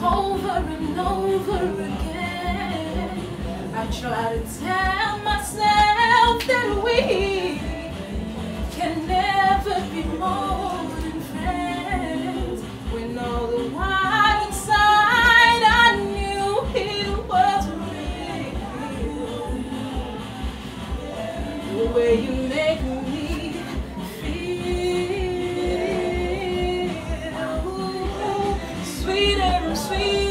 Over and over again, I try to tell myself that we can never be more The way you make me feel sweeter and sweeter.